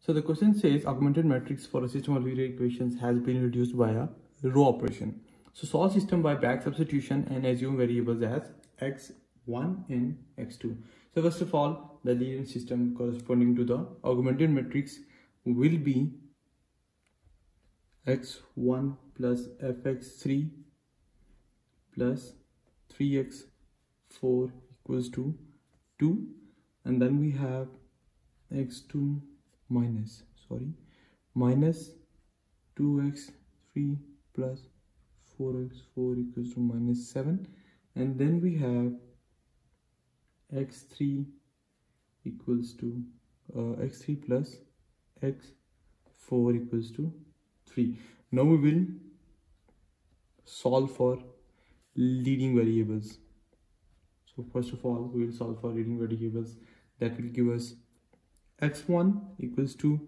So the question says augmented matrix for a system of linear equations has been reduced by a row operation. So solve system by back substitution and assume variables as x1 and x2. So first of all, the linear system corresponding to the augmented matrix will be x1 plus fx3 plus 3x4 equals to 2 and then we have x2 minus sorry minus 2x3 plus 4x4 equals to minus 7 and then we have x3 equals to uh, x3 plus x4 equals to 3 now we will solve for leading variables. So first of all we will solve for leading variables. That will give us x1 equals to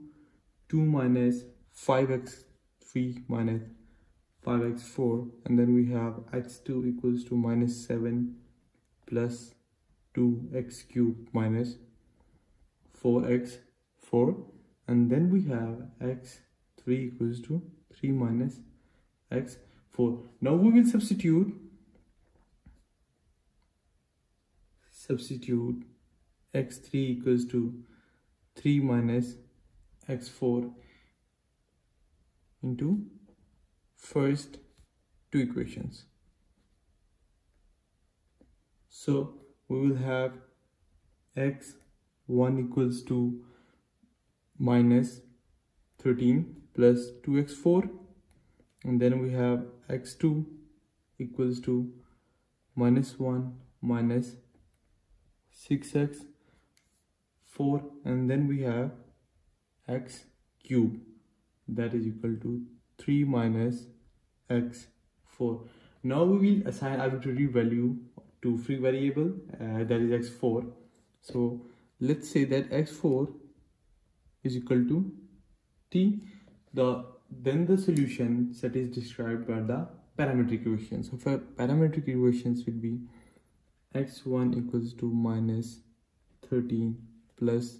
2 minus 5x3 minus 5x4 and then we have x2 equals to minus 7 plus 2x cube minus 4x4 and then we have x3 equals to 3 minus x4 now we will substitute substitute x3 equals to 3 minus x4 into first two equations. So we will have x1 equals to minus 13 plus 2x4 and then we have x2 equals to minus 1 minus 6x 4 and then we have x cube that is equal to 3 minus x 4 now we will assign arbitrary value to free variable uh, that is x4 so let's say that x4 is equal to t. The then the solution set is described by the parametric equation so for parametric equations will be x1 equals to minus 13 plus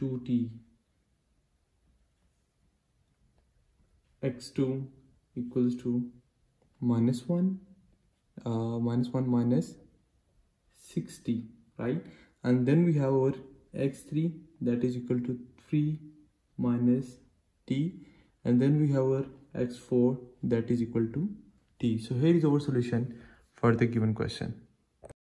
2t x2 equals to minus 1 uh, minus 1 minus 60 right? And then we have our x3 that is equal to 3 minus t. And then we have our x4 that is equal to t. So here is our solution for the given question